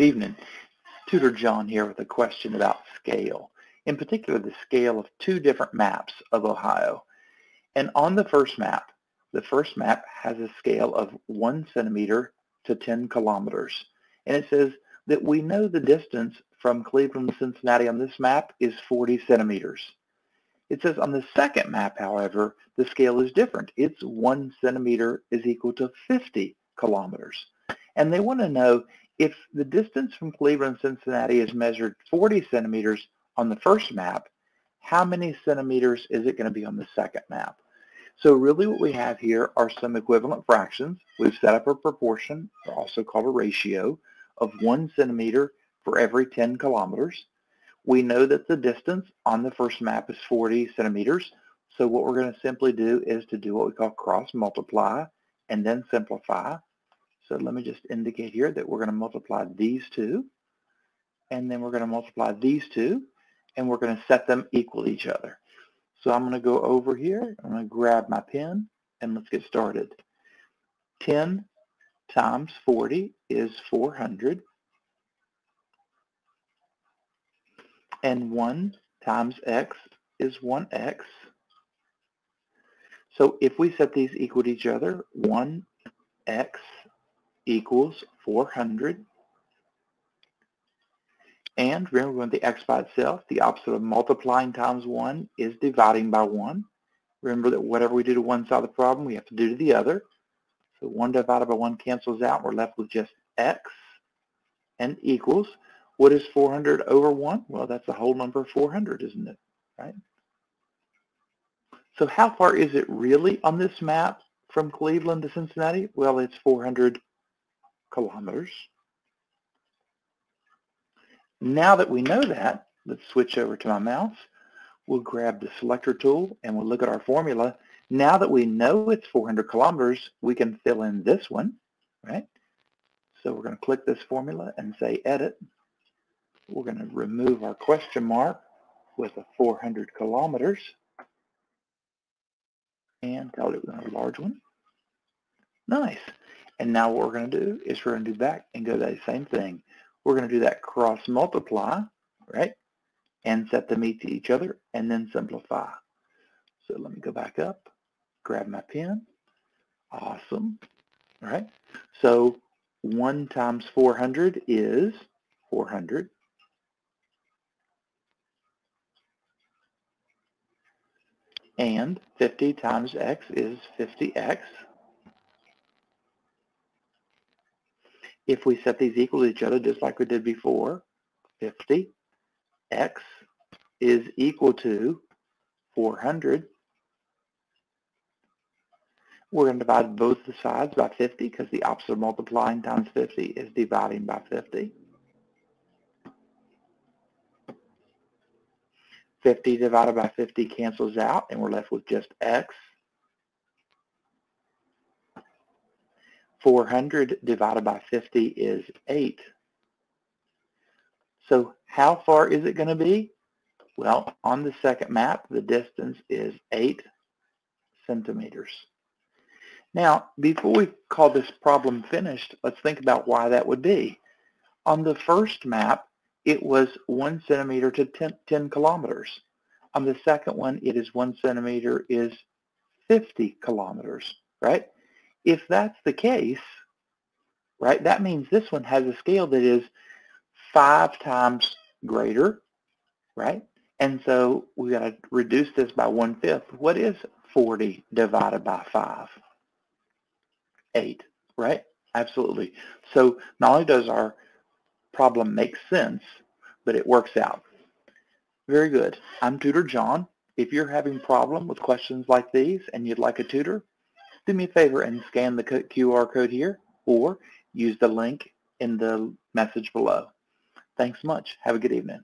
Good evening. Tutor John here with a question about scale, in particular the scale of two different maps of Ohio. And on the first map, the first map has a scale of 1 centimeter to 10 kilometers. And it says that we know the distance from Cleveland to Cincinnati on this map is 40 centimeters. It says on the second map, however, the scale is different. It's 1 centimeter is equal to 50 kilometers. And they want to know if the distance from Cleveland Cincinnati is measured 40 centimeters on the first map, how many centimeters is it going to be on the second map? So really what we have here are some equivalent fractions. We've set up a proportion, also called a ratio, of one centimeter for every 10 kilometers. We know that the distance on the first map is 40 centimeters. So what we're going to simply do is to do what we call cross multiply and then simplify. So let me just indicate here that we're going to multiply these two and then we're going to multiply these two and we're going to set them equal to each other. So I'm going to go over here, I'm going to grab my pen, and let's get started. 10 times 40 is 400. And 1 times x is 1x. So if we set these equal to each other, 1x equals 400. And remember when the x by itself, the opposite of multiplying times 1 is dividing by 1. Remember that whatever we do to one side of the problem, we have to do to the other. So 1 divided by 1 cancels out. We're left with just x and equals. What is 400 over 1? Well, that's the whole number 400, isn't it? Right? So how far is it really on this map from Cleveland to Cincinnati? Well, it's 400 kilometers. Now that we know that, let's switch over to my mouse. We'll grab the selector tool and we'll look at our formula. Now that we know it's 400 kilometers, we can fill in this one, right? So we're going to click this formula and say edit. We're going to remove our question mark with a 400 kilometers and tell it to large one. Nice. And now what we're going to do is we're going to do back and go that same thing. We're going to do that cross multiply, right? And set them each to each other and then simplify. So let me go back up, grab my pen. Awesome. All right. So 1 times 400 is 400. And 50 times x is 50x. If we set these equal to each other, just like we did before, 50, x is equal to 400. We're going to divide both the sides by 50 because the opposite of multiplying times 50 is dividing by 50. 50 divided by 50 cancels out and we're left with just x 400 divided by 50 is 8. So how far is it going to be? Well, on the second map, the distance is 8 centimeters. Now, before we call this problem finished, let's think about why that would be. On the first map, it was 1 centimeter to 10, 10 kilometers. On the second one, it is 1 centimeter is 50 kilometers, right? If that's the case, right, that means this one has a scale that is five times greater, right? And so we got to reduce this by one-fifth. What is 40 divided by 5? 8, right? Absolutely. So not only does our problem make sense, but it works out. Very good. I'm Tutor John. If you're having problem with questions like these and you'd like a tutor, do me a favor and scan the QR code here or use the link in the message below. Thanks much. Have a good evening.